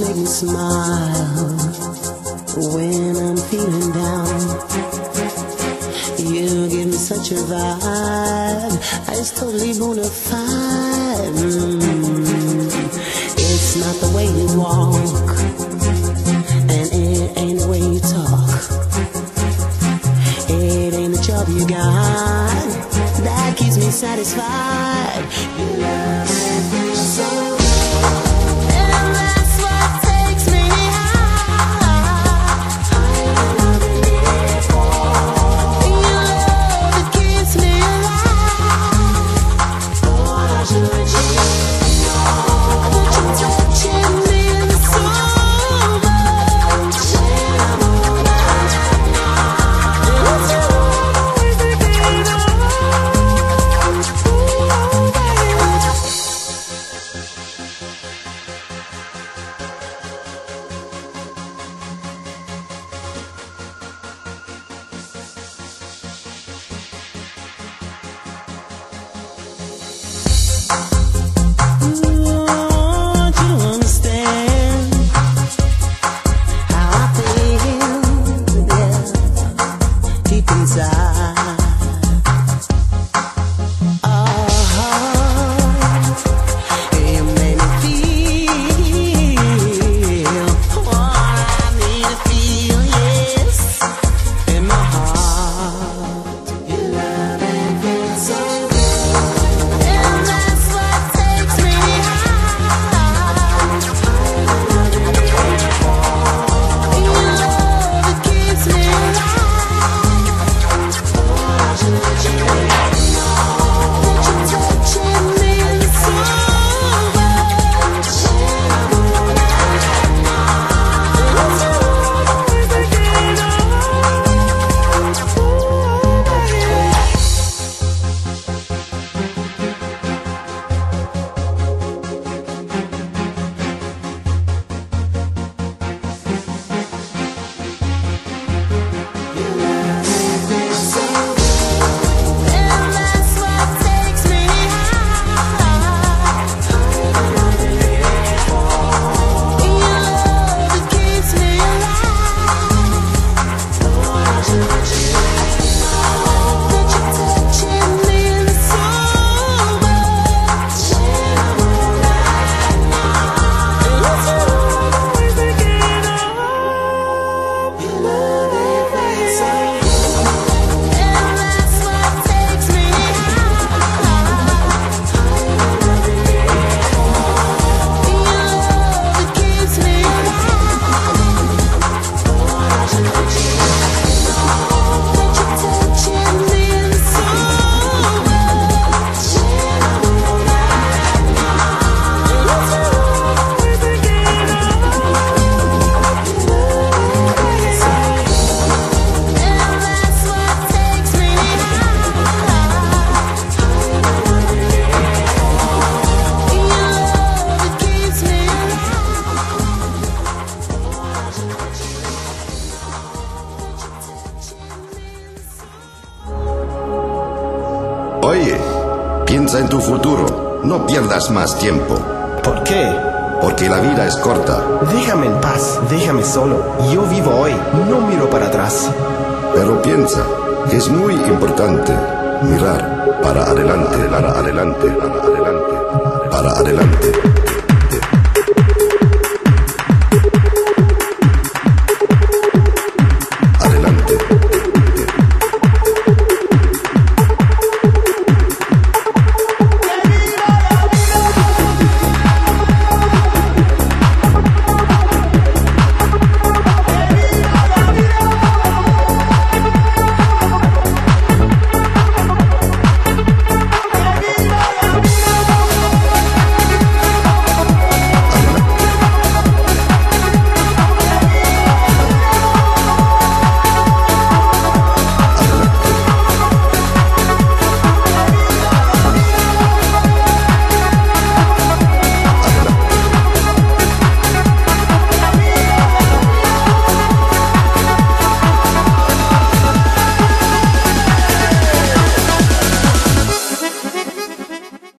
make me smile when I'm feeling down. You give me such a vibe, it's totally bona fide. Mm. It's not the way you walk, and it ain't the way you talk. It ain't the job you got that keeps me satisfied. No pierdas más tiempo. ¿Por qué? Porque la vida es corta. Déjame en paz, déjame solo. Yo vivo hoy, no miro para atrás. Pero piensa que es muy importante mirar para adelante, para adelante, para adelante, para adelante.